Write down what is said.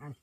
Mm.